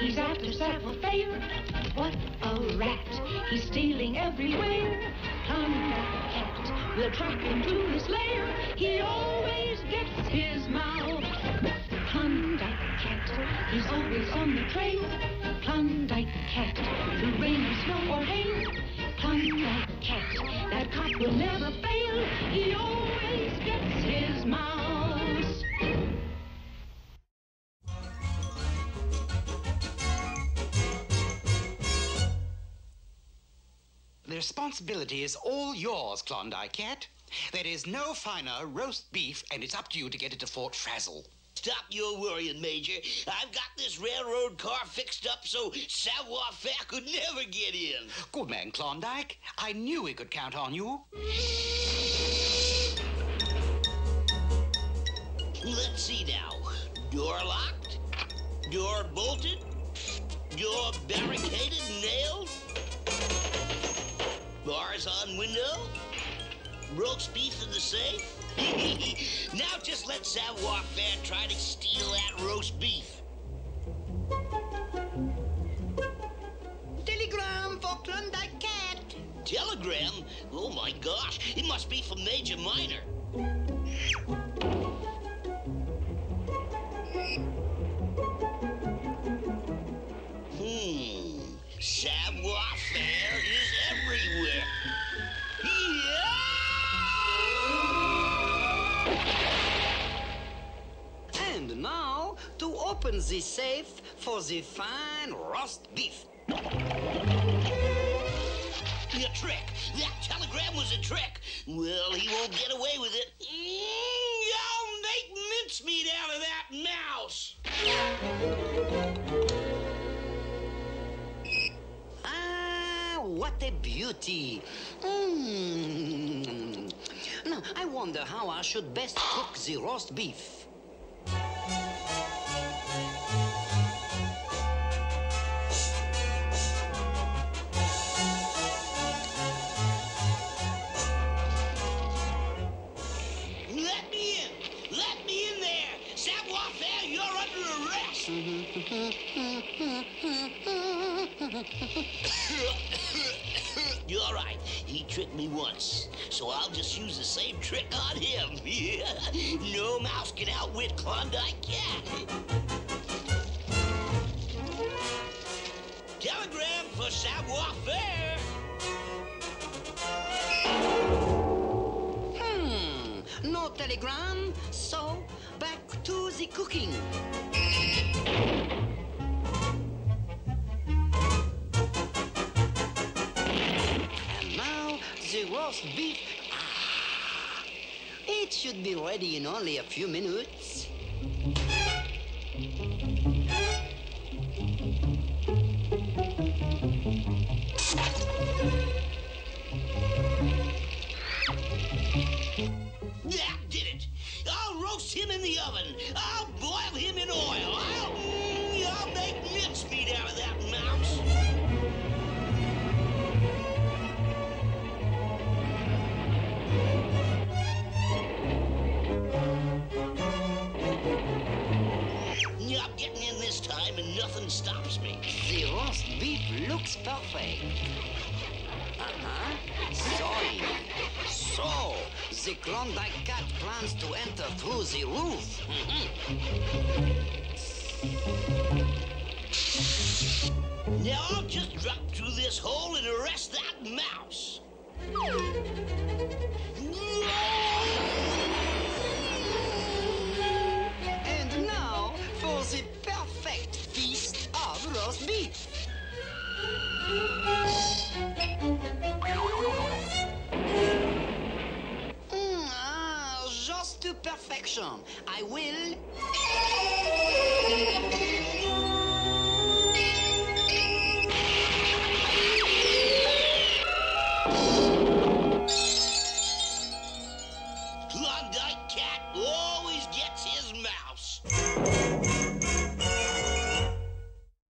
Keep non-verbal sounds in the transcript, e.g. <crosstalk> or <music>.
He's after Savoir Faire. What a rat. He's stealing everywhere. Klondike Kat We'll trap him to his lair. He always gets his mouth. Klondike Kat, he's always on the trail. Klondike Kat, through rain or snow or hail. Klondike Kat, that cop will never fail. He responsibility is all yours, Klondike Kat. There is no finer roast beef, and it's up to you to get it to Fort Frazzle. Stop your worrying, Major. I've got this railroad car fixed up so Savoir Faire could never get in. Good man, Klondike. I knew we could count on you. Let's see now. Door locked, door bolted, door barricaded nailed, bars on window, roast beef in the safe. <laughs> now just let Savoir Faire try to steal that roast beef. Telegram for Klondike Kat. Telegram? Oh my gosh, it must be from Major Minor. Open the safe for the fine roast beef. A trick! That telegram was a trick! Well, he won't get away with it. Mm, I'll make mincemeat out of that mouse! Ah, what a beauty. Mm. Now, I wonder how I should best cook the roast beef. <coughs> you're right. He tricked me once, so I'll just use the same trick on him. <laughs> no mouse can outwit Klondike Kat. Telegram for Savoir Faire. Hmm, no telegram, so back to the cooking. Roast beef. Ah, it should be ready in only a few minutes. That did it. I'll roast him in the oven. I'll boil him in oil. I'll, nothing stops me. The roast beef looks perfect. Uh-huh. Sorry. So, the Klondike Kat plans to enter through the roof. Now I'll just drop through this hole and arrest that mouse. Mm,